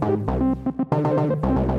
Bye.